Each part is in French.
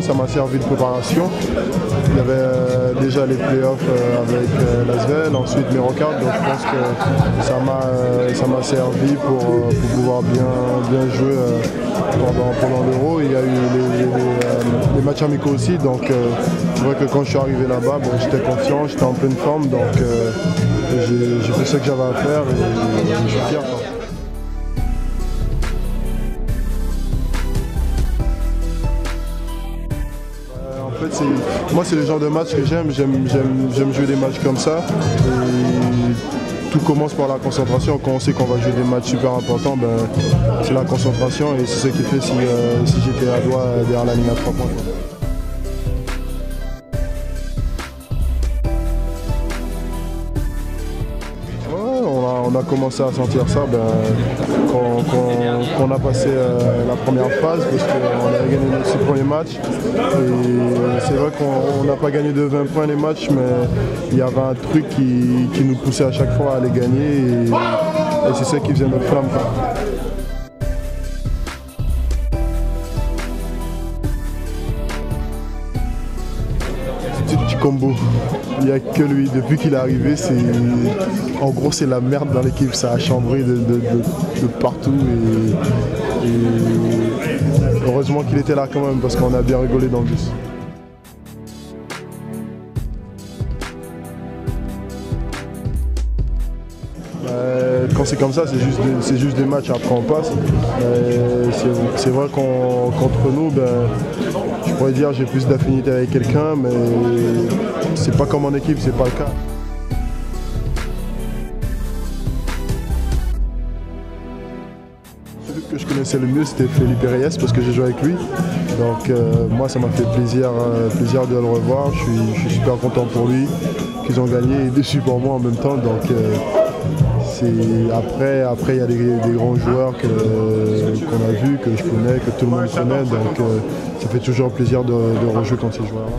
ça m'a servi de préparation. Il y avait euh, déjà les playoffs euh, avec euh, l'Asvel, ensuite mes records, donc je pense que ça m'a euh, ça m'a servi pour, pouvoir bien, bien jouer pendant, pendant l'Euro. Il y a eu les, matchs amicaux aussi, donc c'est vrai que quand je suis arrivé là-bas, ben, j'étais confiant, j'étais en pleine forme, donc j'ai fait ce que j'avais à faire et, je suis fier. Moi, c'est le genre de match que j'aime. J'aime, jouer des matchs comme ça. Tout commence par la concentration. Quand on sait qu'on va jouer des matchs super importants, ben, c'est la concentration et c'est ce qui fait si, euh, si j'étais à doigt derrière la ligne à trois points. On a, commencé à sentir ça ben, quand, on a passé euh, la première phase parce qu'on avait gagné nos six premiers matchs. C'est vrai qu'on on n'a pas gagné de 20 points les matchs, mais il y avait un truc qui, nous poussait à chaque fois à les gagner et, c'est ça qui faisait notre flamme. Il n'y a que lui. Depuis qu'il est arrivé, c'est en gros c'est la merde dans l'équipe. Ça a chambré de, partout. Et, heureusement qu'il était là quand même parce qu'on a bien rigolé dans le bus. Euh, quand c'est comme ça, c'est juste, des- matchs, après on passe. Euh, c'est- vrai qu'entre nous, ben, je pourrais dire j'ai plus d'affinité avec quelqu'un, mais c'est pas comme en équipe, c'est pas le cas. Celui que je connaissais le mieux, c'était Felipe Reyes parce que j'ai joué avec lui. Donc euh, moi, ça m'a fait plaisir, euh, plaisir de le revoir. Je suis, super content pour lui qu'ils ont gagné et déçu pour moi en même temps. Donc euh, après, après il y a des, grands joueurs qu'on a vus, que je connais, que tout le monde connaît. Donc euh, ça fait toujours plaisir de, rejouer contre ces joueurs-là.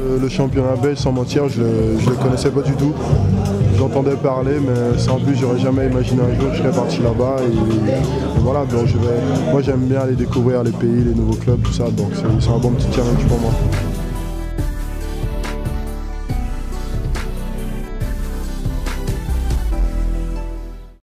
Euh, Le championnat belge, sans mentir, je ne le connaissais pas du tout. J'entendais parler, mais sans but, j'aurais jamais imaginé un jour que je serais parti là-bas. Voilà, je vais, moi j'aime bien aller découvrir les pays, les nouveaux clubs, tout ça. Donc c'est un bon petit challenge pour moi.